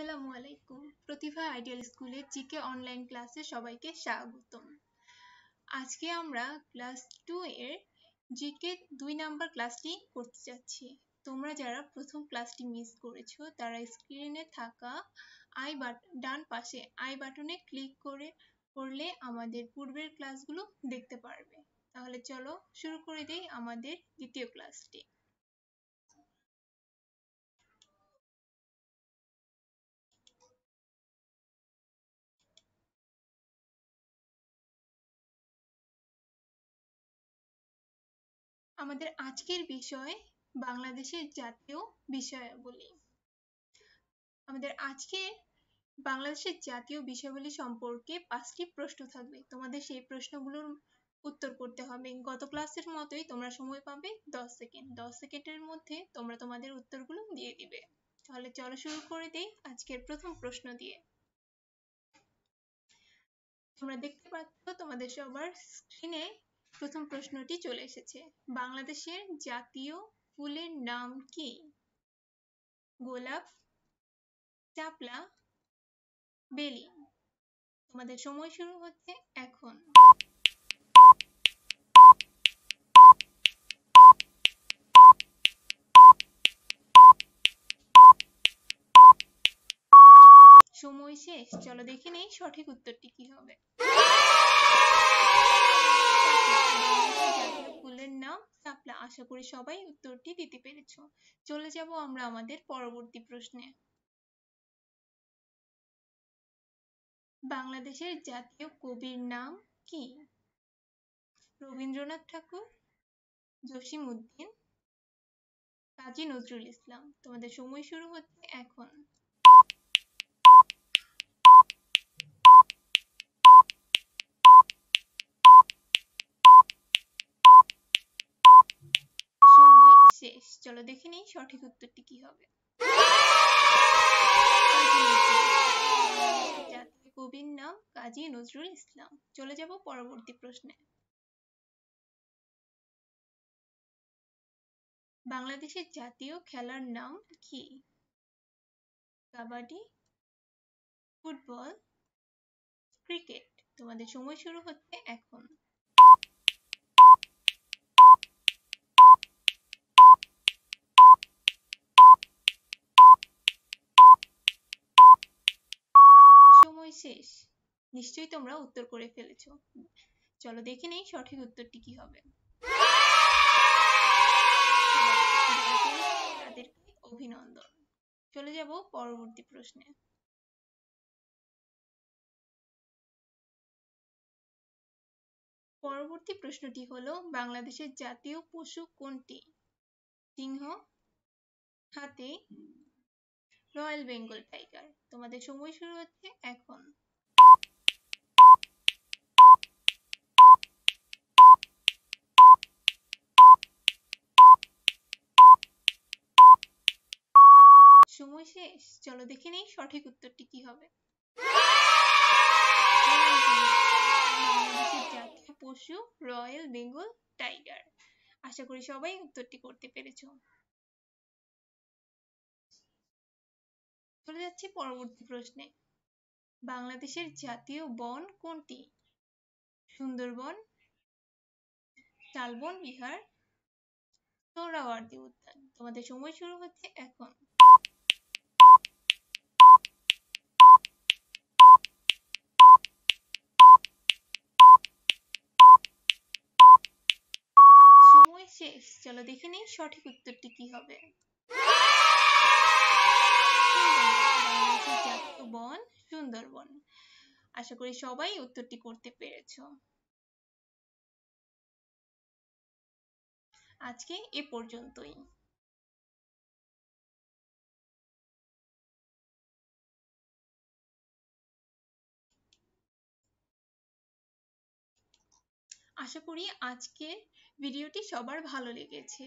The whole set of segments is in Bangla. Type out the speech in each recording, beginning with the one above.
আসসালামু আলাইকুম। প্রতিভা আইডিয়াল স্কুলের জিকে অনলাইন ক্লাসে সবাইকে স্বাগতম। আজকে আমরা ক্লাস টু এর জিকে দুই নাম্বার ক্লাসটি করতে যাচ্ছি। তোমরা যারা প্রথম ক্লাসটি মিস করেছ, তারা স্ক্রিনে থাকা আই ডান পাশে আই বাটনে ক্লিক করে, করলে আমাদের পূর্বের ক্লাসগুলো দেখতে পারবে। তাহলে চলো শুরু করে দেই আমাদের দ্বিতীয় ক্লাসটি। আমাদের আজকের বিষয় বাংলাদেশের জাতীয় বিষয়াবলী। আমাদের আজকে বাংলাদেশের জাতীয় বিষয়াবলী সম্পর্কে পাঁচটি প্রশ্ন থাকবে। তোমাদের সেই প্রশ্নগুলোর উত্তর করতে হবে। গত ক্লাসের মতোই তোমরা সময় পাবে দশ সেকেন্ড। দশ সেকেন্ডের মধ্যে তোমরা তোমাদের উত্তরগুলো দিয়ে দিবে। তাহলে চলো শুরু করে দেই আজকের প্রথম প্রশ্ন দিয়ে। তোমরা দেখতে পাচ্ছ তোমাদের সবার স্ক্রিনে প্রথম প্রশ্নটি চলে এসেছে। বাংলাদেশের জাতীয় ফুলের নাম কি? গোলাপ, চাপলা, বেলি। তোমাদের সময় শুরু হচ্ছে এখন। সময় শেষ। চলো দেখে নেই সঠিক উত্তরটি কি হবে। আশা করি সবাই উত্তরটি দিতে পেরেছ। চলে যাব আমরা আমাদের পরবর্তী প্রশ্নে। বাংলাদেশের জাতীয় কবির নাম কি? রবীন্দ্রনাথ ঠাকুর জসিম উদ্দিন কাজী নজরুল ইসলাম। তোমাদের সময় শুরু হচ্ছে এখন। শেষ। চলো দেখে নিই সঠিক উত্তরটি কি হবে। কবির নাম কাজী নজরুল ইসলাম। চলে যাব পরবর্তী প্রশ্নে। বাংলাদেশের জাতীয় খেলার নাম কি? Kabaddi, football, cricket. তোমাদের সময় শুরু হচ্ছে এখন সময় শেষ? নিশ্চয়ই তোমরা উত্তর করে ফেলেছ। চলো দেখে নেই সঠিক উত্তরটি কি হবে। অভিনন্দন। চলে যাব পরবর্তী প্রশ্নে। পরবর্তী প্রশ্নটি হলো, বাংলাদেশের জাতীয় পশু কোনটি? সিংহ, হাতি রয়্যাল বেঙ্গল টাইগার। তোমাদের সময় শুরু হচ্ছে এখন। সময় শেষ। চলো দেখে নেই সঠিক উত্তরটি কি হবে। পশু রয়্যাল বেঙ্গল টাইগার। আশা করি সবাই উত্তরটি করতে পেরেছ। চলে যাচ্ছি পরবর্তী প্রশ্নে। বাংলাদেশের জাতীয় বন কোনটি? সুন্দরবন শালবন বিহার সোহরাওয়ার্দী উদ্যান। তোমাদের সময় শুরু হচ্ছে এখন। সময় শেষ। চলো দেখে নিই সঠিক উত্তরটি কি হবে। বন, সুন্দরবন। আশা করি সবাই উত্তরটি করতে পেরেছ। আজকে এ পর্যন্তই। আশা করি আজকের ভিডিওটি সবার ভালো লেগেছে।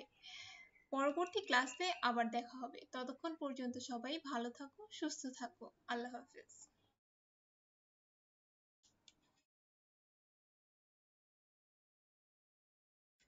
পরবর্তী ক্লাসে আবার দেখা হবে। ততক্ষণ পর্যন্ত সবাই ভালো থাকো সুস্থ থাকো। আল্লাহ হাফেজ।